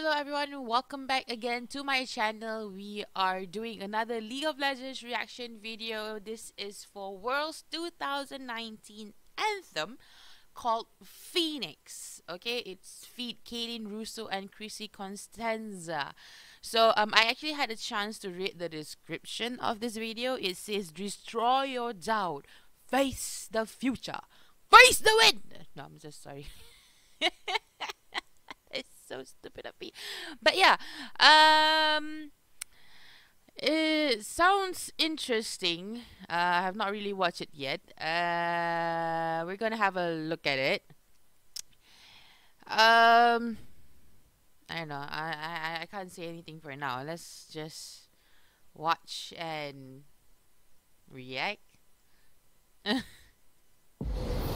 Hello everyone, welcome back again to my channel. We are doing another League of Legends reaction video. This is for Worlds 2019 Anthem called Phoenix. Okay, it's feat Cailin Russo and Chrissy Constanza. So um, I actually had a chance to read the description of this video. It says, destroy your doubt, face the future, face the wind. No, I'm just sorry. so stupid of me. But yeah, um, it sounds interesting. Uh, I have not really watched it yet. Uh, we're gonna have a look at it. Um, I don't know. I, I I can't say anything for now. Let's just watch and react.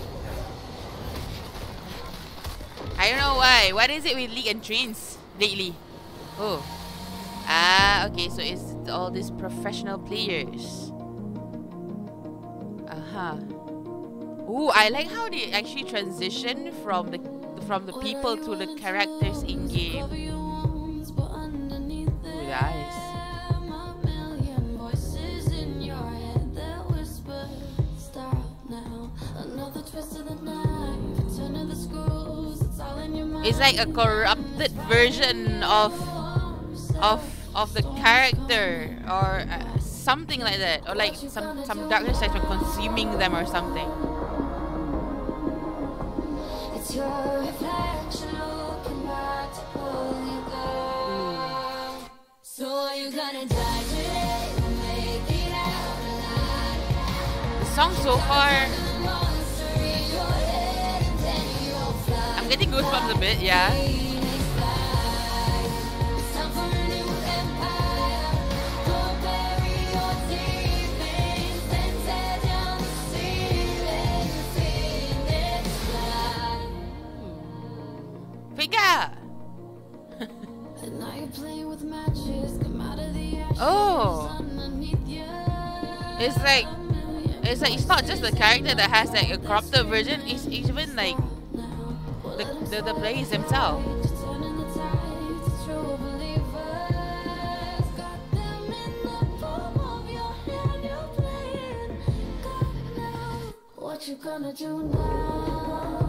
I don't know why. What is it with League and Trains lately? Oh. Ah, okay. So it's all these professional players. Uh-huh. Ooh, I like how they actually transition from the from the people to the characters in game. Ooh, nice. It's like a corrupted version of of of the character or uh, something like that or like some some darkness that's consuming them or something. It's your reflection looking back to pull you down. So you gonna die today, make it out alive. The song so far goosebumps a bit, yeah. Hmm. Figure! oh! It's like it's like it's not just the character that has like a corrupted version, it's even like the, the, the players themselves. What you gonna do now?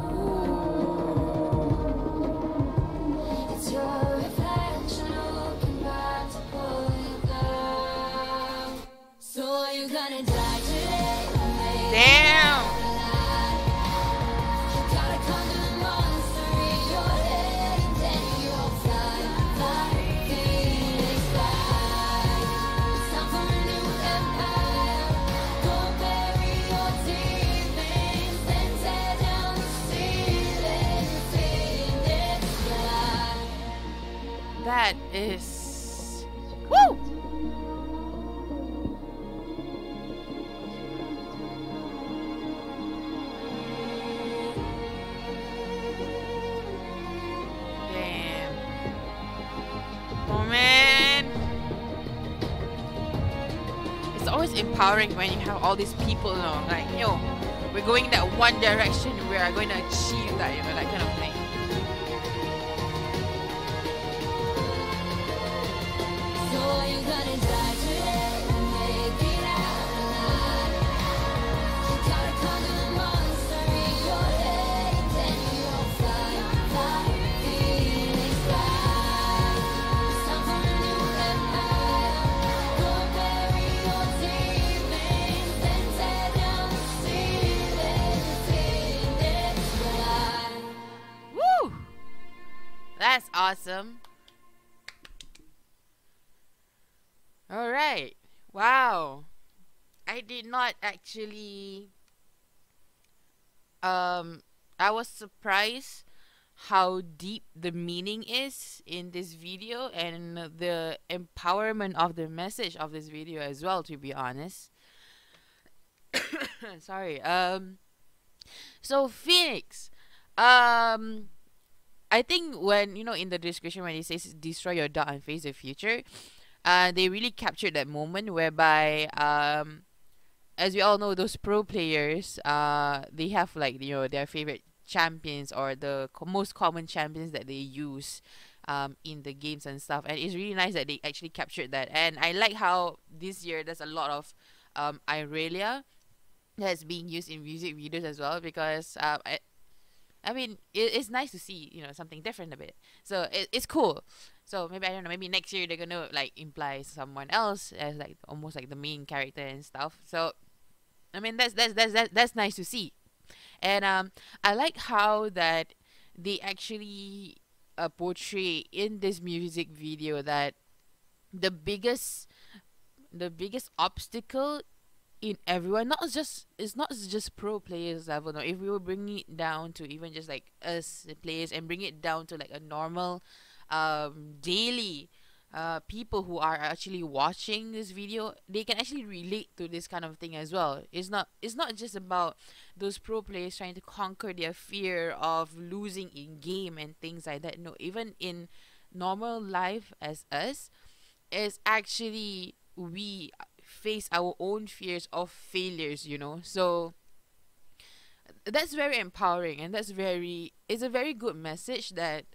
Is... Woo! Damn. Oh. It's always empowering when you have all these people, you know, like, yo, we're going that one direction, we are going to achieve that, you know, that kind of not actually um I was surprised how deep the meaning is in this video and the empowerment of the message of this video as well to be honest. Sorry. Um so Phoenix um I think when you know in the description when it says destroy your doubt and face the future, uh, they really captured that moment whereby um, as we all know those pro players uh they have like you know their favorite champions or the co most common champions that they use um, in the games and stuff. And it's really nice that they actually captured that. And I like how this year there's a lot of um, Irelia that's being used in music videos as well because um, I, I mean it, it's nice to see you know something different a bit. So it, it's cool. So maybe I don't know. Maybe next year they're gonna like imply someone else as like almost like the main character and stuff. So I mean that's that's that's that's, that's nice to see. And um, I like how that they actually uh, portray in this music video that the biggest the biggest obstacle in everyone not just it's not just pro players level no if we were bringing it down to even just like us the players and bring it down to like a normal um daily uh, people who are actually watching this video they can actually relate to this kind of thing as well. It's not it's not just about those pro players trying to conquer their fear of losing in game and things like that. No even in normal life as us is actually we face our own fears of failures you know? So that's very empowering and that's very it's a very good message that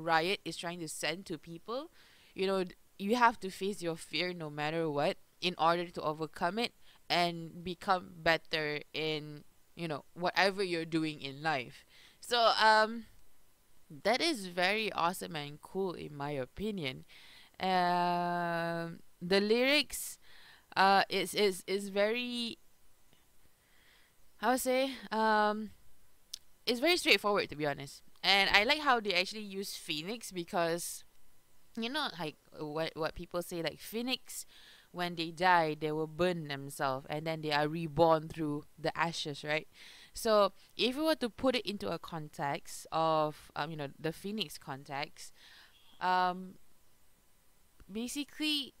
riot is trying to send to people you know you have to face your fear no matter what in order to overcome it and become better in you know whatever you're doing in life. So um that is very awesome and cool in my opinion. Um the lyrics uh is is is very how to say um it's very straightforward to be honest and I like how they actually use Phoenix because you know like what what people say like Phoenix when they die they will burn themselves and then they are reborn through the ashes right? So if you were to put it into a context of um you know the Phoenix context um basically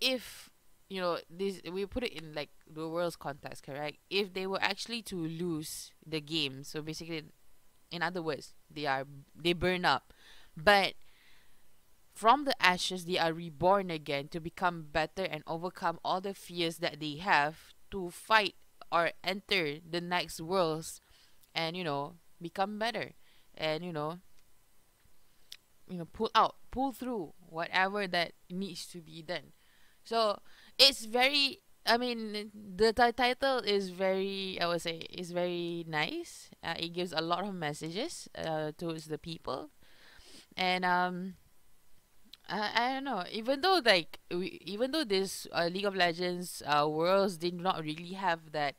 if you know this we put it in like the world's context correct? If they were actually to lose the game so basically in other words they are they burn up. But from the ashes they are reborn again to become better and overcome all the fears that they have to fight or enter the next worlds and you know become better. And you know you know pull out pull through whatever that needs to be done. So it's very I mean, the t- title is very, I would say, is very nice. Uh, it gives a lot of messages uh, towards the people, and um, I, I don't know. Even though like, we, even though this uh, League of Legends uh, worlds did not really have that,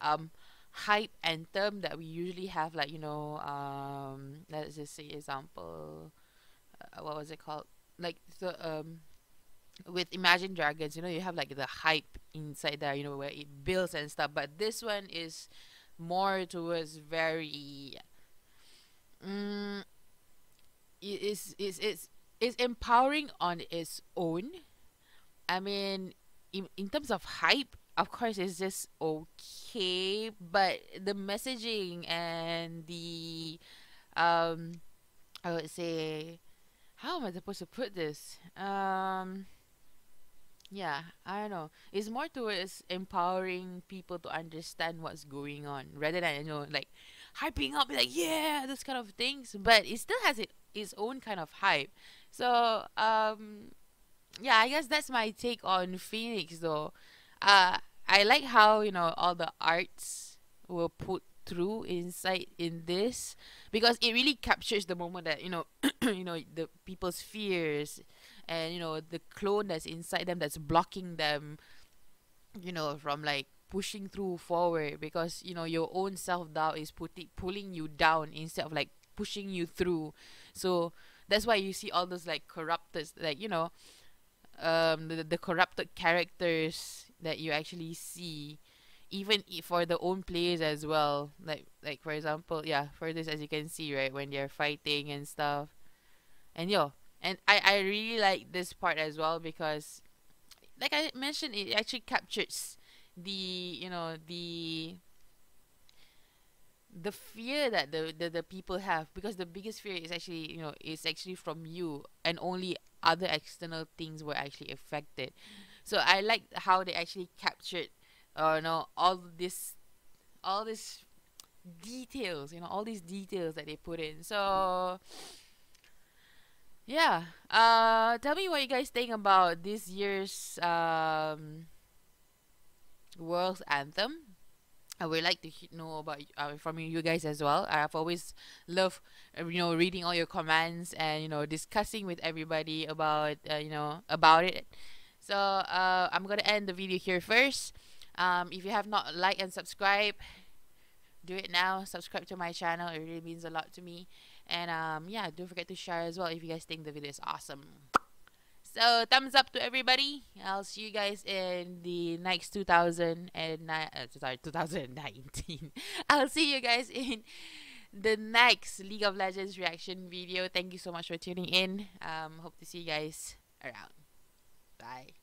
um, hype anthem that we usually have, like you know, um, let's just say example, uh, what was it called? Like the um with Imagine Dragons, you know, you have like the hype inside there, you know, where it builds and stuff. But this one is more towards very. Mm, it is it's it's it's empowering on its own. I mean, in in terms of hype, of course, it's just okay. But the messaging and the, um, I would say, how am I supposed to put this? Um yeah, I don't know. It's more towards empowering people to understand what's going on rather than you know like hyping up like yeah those kind of things. But it still has it its own kind of hype. So um yeah, I guess that's my take on Phoenix though. Uh I like how you know all the arts were put through inside in this because it really captures the moment that you know you know the people's fears and you know the clone that's inside them that's blocking them you know from like pushing through forward because you know your own self-doubt is putting pulling you down instead of like pushing you through. So that's why you see all those like corrupted like you know um the, the corrupted characters that you actually see even for the own players as well. Like like for example yeah for this as you can see right when they're fighting and stuff. And yo and I, I really like this part as well because like I mentioned it actually captures the you know the the fear that the, the the people have. Because the biggest fear is actually you know is actually from you and only other external things were actually affected. So i like how they actually captured uh, you know all this all these details you know all these details that they put in. So yeah. Uh, tell me what you guys think about this year's um world anthem. I would like to know about uh, from you guys as well. I've always loved, uh, you know, reading all your comments and you know discussing with everybody about uh, you know about it. So uh, I'm gonna end the video here first. Um, if you have not liked and subscribed, do it now. Subscribe to my channel. It really means a lot to me. And um, yeah, don't forget to share as well if you guys think the video is awesome. So thumbs up to everybody. I'll see you guys in the next 2009. Uh, sorry, 2019. I'll see you guys in the next League of Legends reaction video. Thank you so much for tuning in. Um, hope to see you guys around. Bye.